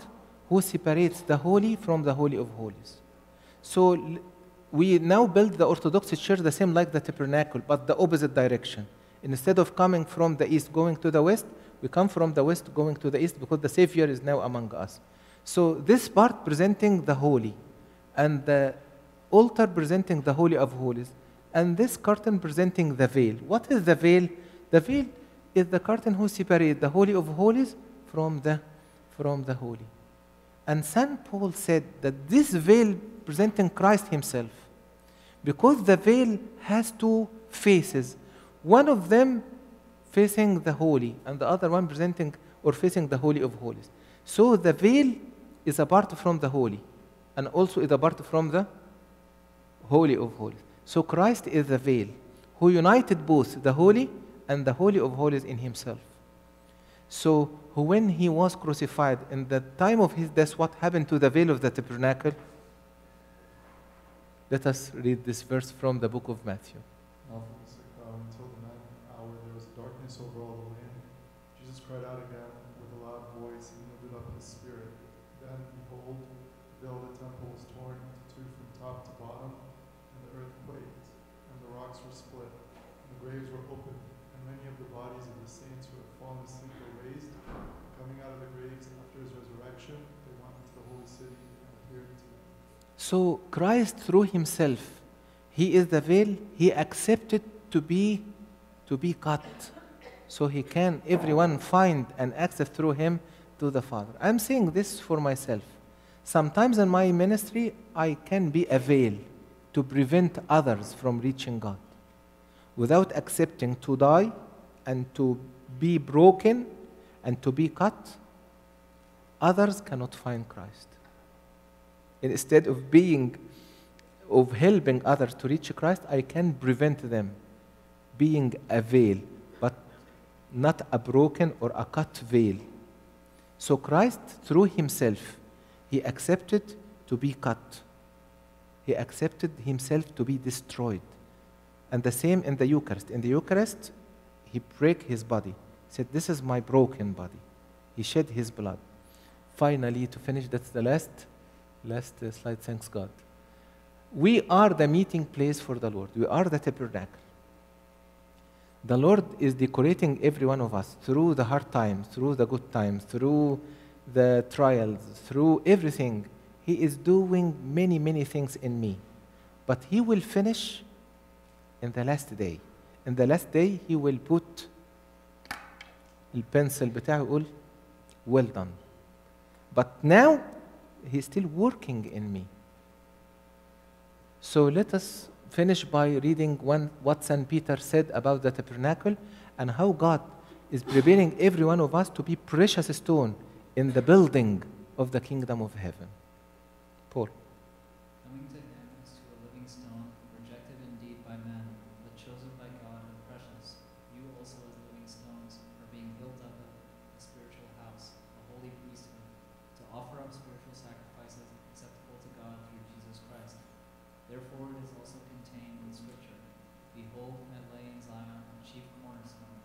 who separates the holy from the holy of holies. So we now build the Orthodox Church the same like the tabernacle, but the opposite direction. Instead of coming from the east going to the west, we come from the west going to the east because the Savior is now among us. So this part presenting the holy, and the altar presenting the holy of holies, and this curtain presenting the veil. What is the veil? The veil is the curtain who separates the holy of holies from the from the holy. And St. Paul said that this veil presenting Christ himself, because the veil has two faces, one of them facing the holy, and the other one presenting or facing the holy of holies. So the veil is apart from the holy, and also is apart from the holy of holies. So Christ is the veil who united both the holy and the holy of holies in himself. So when he was crucified, in the time of his death, what happened to the veil of the tabernacle? Let us read this verse from the book of Matthew from the sixth hour until the ninth hour there was darkness over all the land. Jesus cried out again with a loud voice and yielded up his spirit. Then, behold, the veil of the temple was torn into two from top to bottom, and the earth quaked, and the rocks were split, and the graves were opened, and many of the bodies of the saints who had fallen asleep were raised. Coming out of the graves after his resurrection, they went into the holy city and appeared to them. So Christ through himself, he is the veil, he accepted to be to be cut. So he can everyone find and access through him to the Father. I'm saying this for myself. Sometimes in my ministry I can be a veil to prevent others from reaching God. Without accepting to die and to be broken and to be cut, others cannot find Christ instead of being of helping others to reach christ i can prevent them being a veil but not a broken or a cut veil. So christ through himself he accepted to be cut. He accepted himself to be destroyed. And the same in the eucharist. In the eucharist he break his body. Said this is my broken body. He shed his blood. Finally to finish that's the last Last uh, slide, thanks God. We are the meeting place for the Lord. We are the tabernacle. The Lord is decorating every one of us through the hard times, through the good times, through the trials, through everything. He is doing many, many things in me. But He will finish in the last day. In the last day, He will put البنسل بتاعه يقول well done. But now he's still working in me. So let us finish by reading one, what St. Peter said about the tabernacle and how God is preparing every one of us to be precious stone in the building of the kingdom of heaven. Paul. Coming to him as to a living stone, rejected indeed by men, but chosen by also as living stones are being built up a spiritual house, a holy priesthood, to offer up spiritual sacrifices acceptable to God through Jesus Christ. Therefore it is also contained in Scripture Behold, I lay in Zion a chief cornerstone,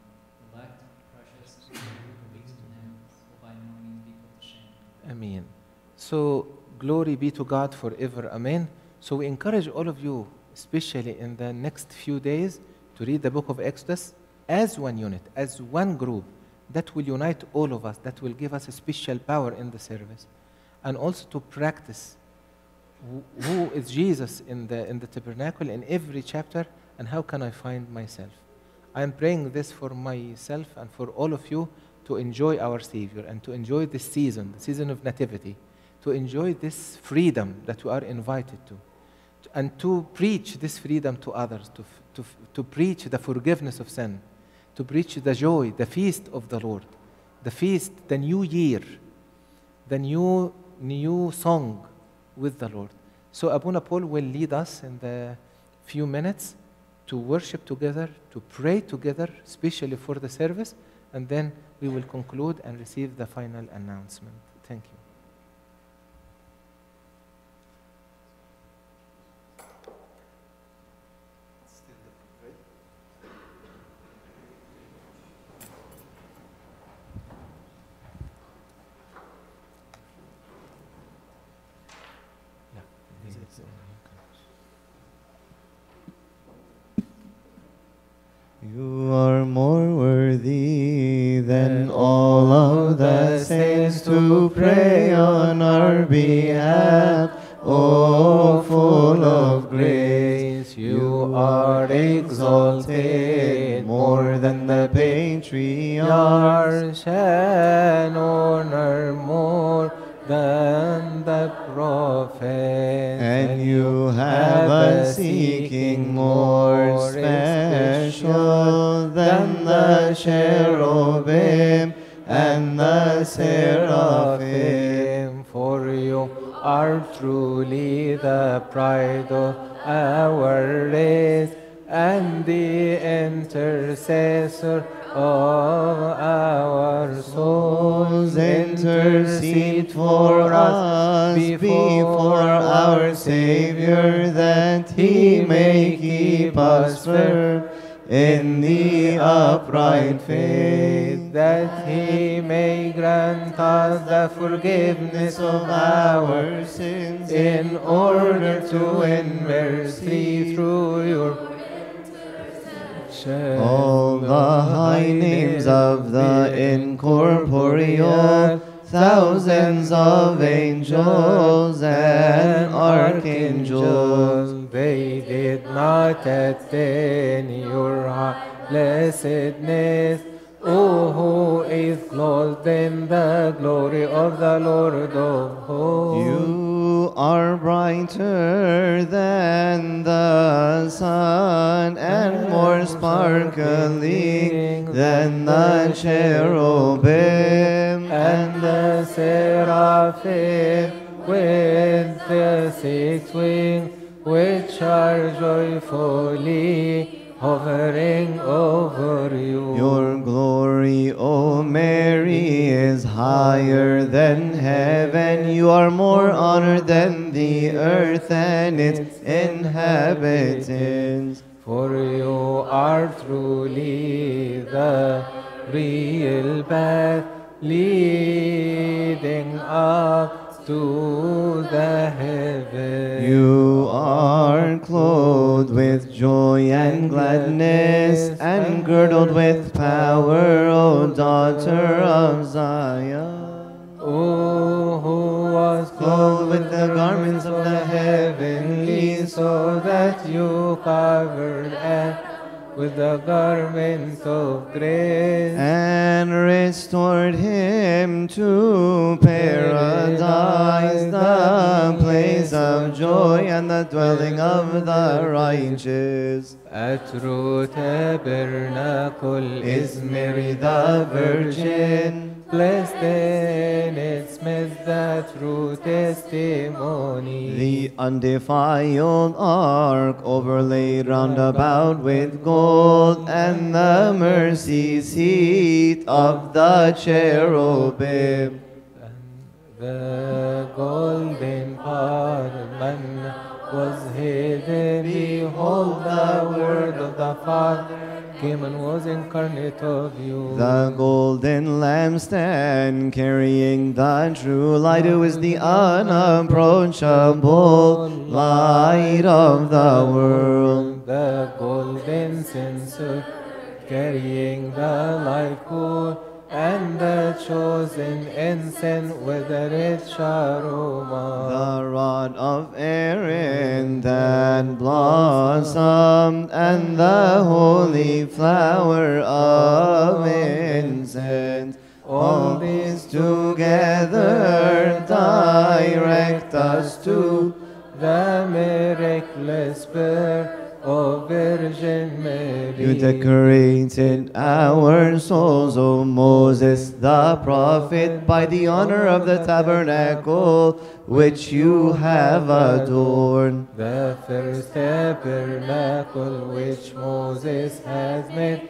elect, precious, and who believes in him will by no means be put to shame. Amen. So, glory be to God forever. Amen. So, we encourage all of you, especially in the next few days, to read the book of Exodus as one unit, as one group. That will unite all of us, that will give us a special power in the service. And also to practice who- is Jesus in the, in the tabernacle in every chapter and how can I find myself. I am praying this for myself and for all of you to enjoy our Savior and to enjoy this season, the season of Nativity, to enjoy this freedom that we are invited to, and to preach this freedom to others, to, to, to preach the forgiveness of sin, to preach the joy, the feast of the Lord, the feast, the new year, the new, new song with the Lord. So Abuna Paul will lead us in the few minutes to worship together, to pray together, especially for the service, and then we will conclude and receive the final announcement. Thank you. You than the cherubim and the seraphim. For you are truly the pride of our race and the intercessor of our souls. Intercede for us before our Savior that He may keep us firm in the upright faith, that he may grant us the forgiveness of our sins in order to win mercy through your all the high names of the incorporeal, thousands of angels and archangels. They did not attain your blessedness. O who is clothed in the glory of the Lord of hosts. You are brighter than the sun and more sparkling than the cherubim and the seraphim with the six wings which are joyfully hovering over you. Your glory, O Mary, is higher than heaven. You are more honored than the earth and its inhabitants. For you are truly the real path leading up to the heavens. You are clothed with joy and gladness and girdled with power, O daughter of Zion. O who was Clothed with the garments of the heavenly, so that you covered and with the garments of grace. and restored him to paradise, the place of joy and the dwelling of the righteous. A true tabernacle Is Mary the Virgin, blessed in its midst the true testimony. The undefiled ark overlaid round about with gold, and the mercy seat of the cherubim. The golden parliament was hidden. Behold, the word of the Father came and was incarnate of you. The golden lampstand carrying the true light, who is the unapproachable light of the world. The golden censer carrying the light cool and the chosen incense with a rich aroma. The rod of Aaron that blossomed, and the holy flower of incense. All these together direct us to the miraculous birth of Virgin Mary. You decorated our souls, O Moses, the prophet, by the honor of the tabernacle which you have adorned. The first tabernacle which Moses has made,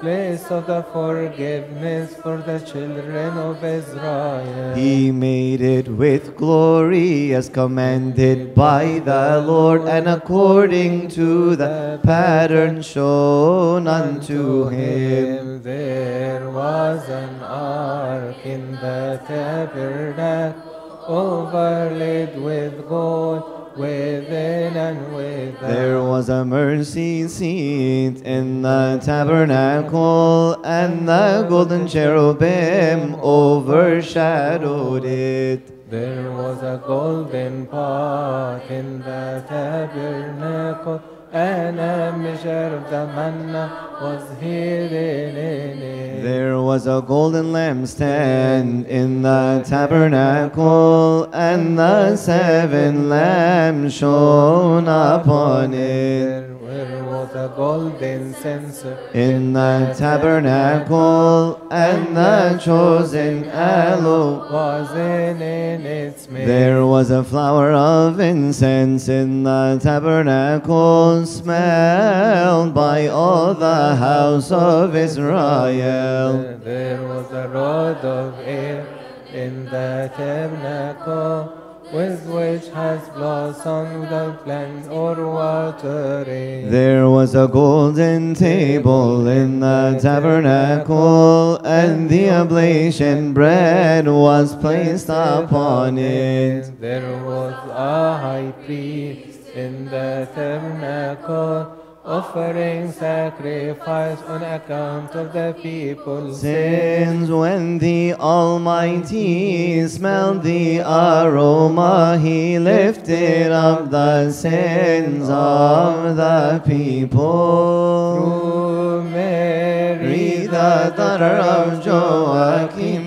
place of the forgiveness for the children of Israel. He made it with glory as commanded by the Lord and according to the pattern shown unto him. There was an ark in the tabernacle overlaid with gold within and without. There was a mercy seat in the tabernacle, and the golden cherubim overshadowed it. There was a golden pot in the tabernacle, and a measure of the manna was hidden in it. There was a golden lampstand in the tabernacle, and the seven lamps shone upon it. There was a golden censer In the tabernacle, and the chosen aloe was in, in its midst. There was a flower of incense in the tabernacle, smelled by all the house of Israel. There was a rod of Aaron in the tabernacle, with which has blossomed without plant or watering. There was a golden table in the tabernacle, and the oblation bread was placed upon it. There was a high priest in the tabernacle, offering sacrifice on account of the people's Sins when the Almighty smelled the aroma, he lifted up the sins of the people. Through Mary, the daughter of Joachim,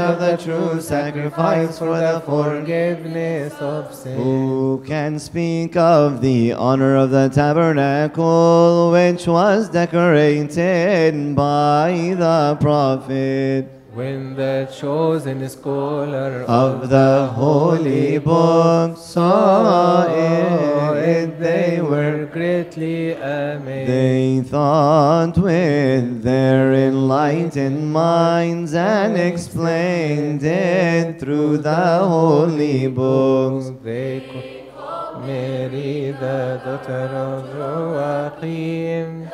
of the true sacrifice for the forgiveness of sin. Who can speak of the honor of the tabernacle which was decorated by the prophet? When the chosen scholar Of the holy book saw it, they were greatly amazed. They thought with their enlightened minds and explained it through the holy books. They Mary, the daughter of Joachim,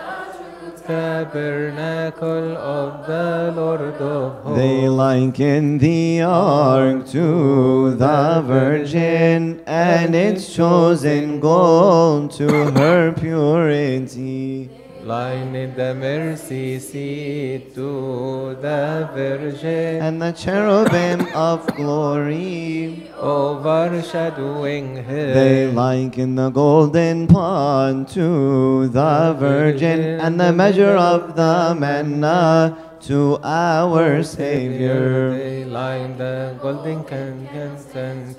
tabernacle of the Lord of hosts. They liken the ark to the Virgin and its chosen gold to her purity. Lined the mercy seat to the Virgin, And the cherubim of glory overshadowing her. They liken the golden pond to the Virgin, and the measure of the manna to our Savior. They line the golden candles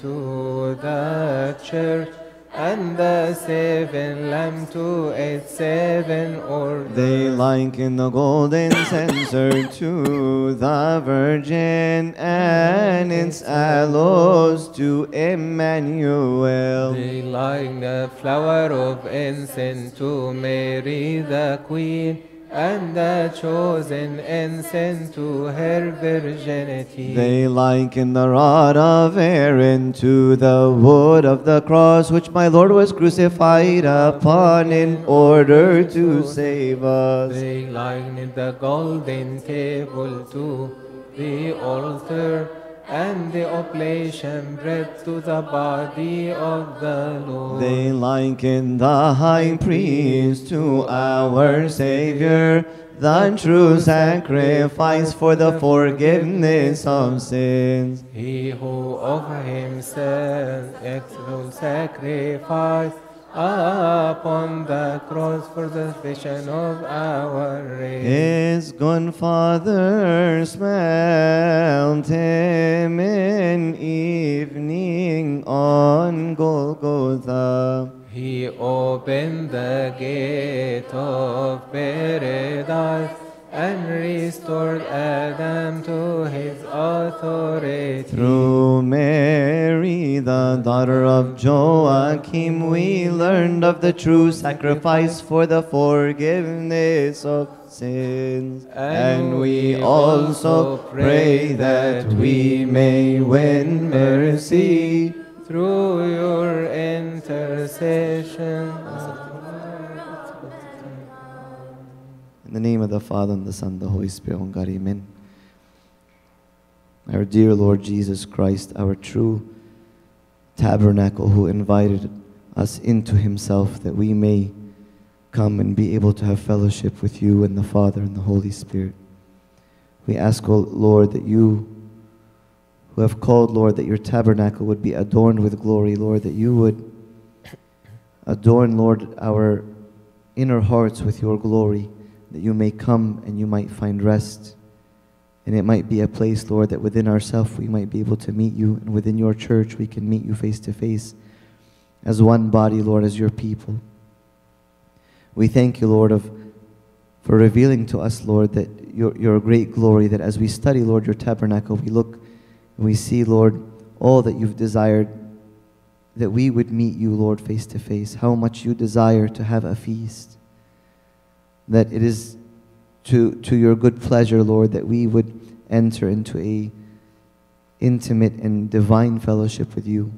to the church, and the seven lamb to its seven orders. They liken the golden censer to the Virgin and its aloes to Emmanuel. They liken the flower of incense to Mary the Queen, and the chosen incense to her virginity. They liken the rod of Aaron to the wood of the cross which my Lord was crucified upon in order to save us. They liken the golden table to the altar, and the oblation bread to the body of the Lord. They liken the high priest to our Savior, the true sacrifice for the forgiveness of sins. He who of himself excellent sacrifice upon the cross for the salvation of our race. His good father smelt him in evening on Golgotha. He opened the gate of paradise and restored Adam to his authority. Through Mary, the daughter of Joachim, we learned of the true sacrifice for the forgiveness of sins. And we also pray that we may win mercy through your intercession. In the name of the Father, and the Son, and the Holy Spirit, one God, amen. Our dear Lord Jesus Christ, our true tabernacle, who invited us into himself that we may come and be able to have fellowship with you and the Father and the Holy Spirit. We ask, O Lord, that you who have called, Lord, that your tabernacle would be adorned with glory, Lord, that you would adorn, Lord, our inner hearts with your glory, that you may come and you might find rest. And it might be a place, Lord, that within ourselves we might be able to meet you, and within your church we can meet you face to face as one body, Lord, as your people. We thank you, Lord, of for revealing to us, Lord, that your, your great glory, that as we study, Lord, your tabernacle, we look and we see, Lord, all that you've desired, that we would meet you, Lord, face to face, how much you desire to have a feast, that it is to, to your good pleasure, Lord, that we would enter into a intimate and divine fellowship with you.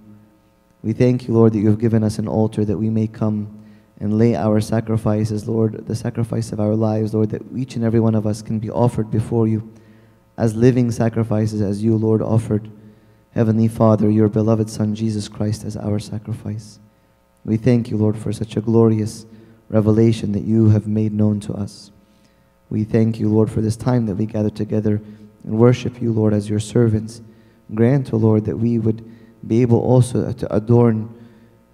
We thank you, Lord, that you have given us an altar that we may come and lay our sacrifices, Lord, the sacrifice of our lives, Lord, that each and every one of us can be offered before you as living sacrifices, as you, Lord, offered Heavenly Father, your beloved Son, Jesus Christ, as our sacrifice. We thank you, Lord, for such a glorious revelation that you have made known to us. We thank you, Lord, for this time that we gather together and worship you, Lord, as your servants. Grant, O Lord, that we would be able also to adorn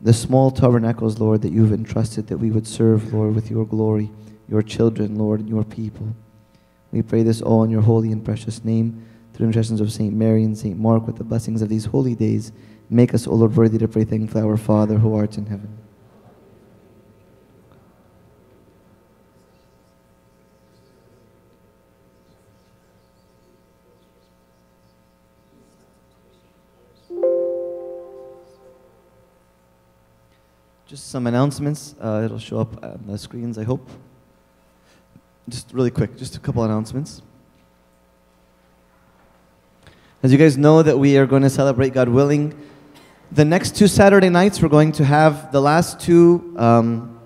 the small tabernacles, Lord, that you've entrusted, that we would serve, Lord, with your glory, your children, Lord, and your people. We pray this all in your holy and precious name, through the intercessions of St. Mary and St. Mark, with the blessings of these holy days. Make us, O Lord, worthy to pray, thankful our Father who art in heaven. Some announcements. Uh, it'll show up on the screens, I hope. Just really quick, just a couple announcements. As you guys know that we are going to celebrate, God willing, the next two Saturday nights we're going to have the last two um,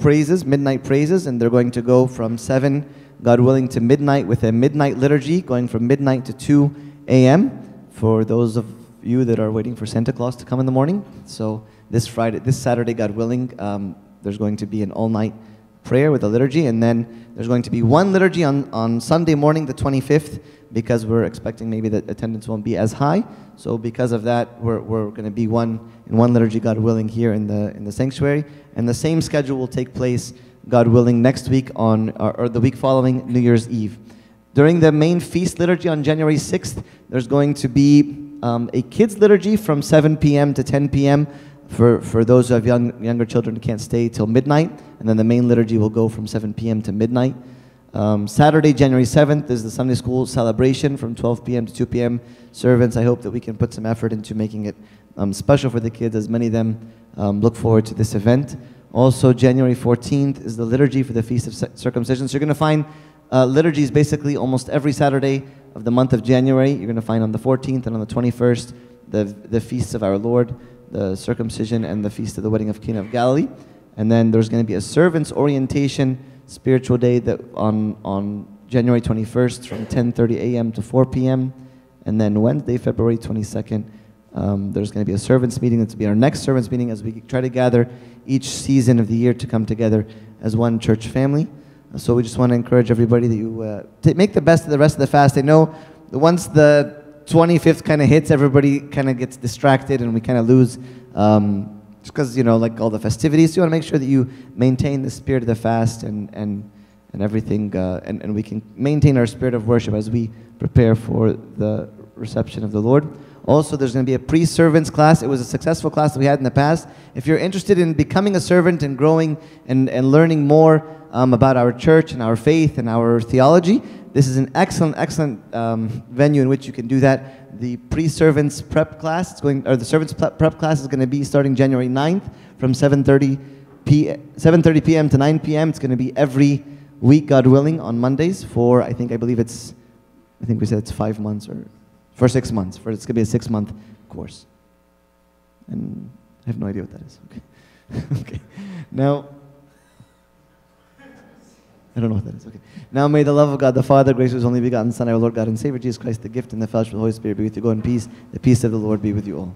praises, midnight praises, and they're going to go from 7, God willing, to midnight with a midnight liturgy, going from midnight to 2 a.m. for those of you that are waiting for Santa Claus to come in the morning. So this Friday, this Saturday, God willing, um, there's going to be an all-night prayer with a liturgy, and then there's going to be one liturgy on, on Sunday morning, the 25th, because we're expecting maybe that attendance won't be as high. So because of that, we're, we're going to be one in one liturgy, God willing, here in the in the sanctuary, and the same schedule will take place, God willing, next week on or, or the week following New Year's Eve. During the main feast liturgy on January 6th, there's going to be um, a kids liturgy from 7 p.m. to 10 p.m. for, for those who have young, younger children who can't stay till midnight, and then the main liturgy will go from 7 p.m. to midnight. Um, Saturday, January 7th, is the Sunday school celebration from 12 p.m. to 2 p.m. Servants, I hope that we can put some effort into making it um, special for the kids, as many of them um, look forward to this event. Also, January 14th is the liturgy for the Feast of Cir- Circumcision. So you're going to find uh, liturgies basically almost every Saturday of the month of January. You're going to find on the 14th and on the 21st the, the feasts of our Lord, the circumcision, and the feast of the wedding of Cana of Galilee. And then there's going to be a servants orientation spiritual day that on, on January 21st from 10:30 a.m. to 4 p.m. And then Wednesday, February 22nd, um, there's going to be a servants meeting. That's to be our next servants meeting as we try to gather each season of the year to come together as one church family. So we just want to encourage everybody that you uh, make the best of the rest of the fast. I know once the 25th kind of hits, everybody kind of gets distracted and we kind of lose, um, just because, you know, like all the festivities. So you want to make sure that you maintain the spirit of the fast and, and, and everything, uh, and, and we can maintain our spirit of worship as we prepare for the reception of the Lord. Also, there's going to be a pre servants class. It was a successful class that we had in the past. If you're interested in becoming a servant and growing and, and learning more um, about our church and our faith and our theology, this is an excellent, excellent um, venue in which you can do that. The pre servants prep class, going, or the servants prep class is going to be starting January 9th from 7.30 p- 7.30 p.m. to 9 p.m. It's going to be every week, God willing, on Mondays for, I think, I believe it's, I think we said it's five months or for six months. For it's gonna be a six month course. And I have no idea what that is. Okay. okay. Now I don't know what that is. Okay. Now may the love of God the Father, grace of His only begotten Son, our Lord God and Savior Jesus Christ, the gift and the fellowship of the Holy Spirit be with you. Go in peace. The peace of the Lord be with you all.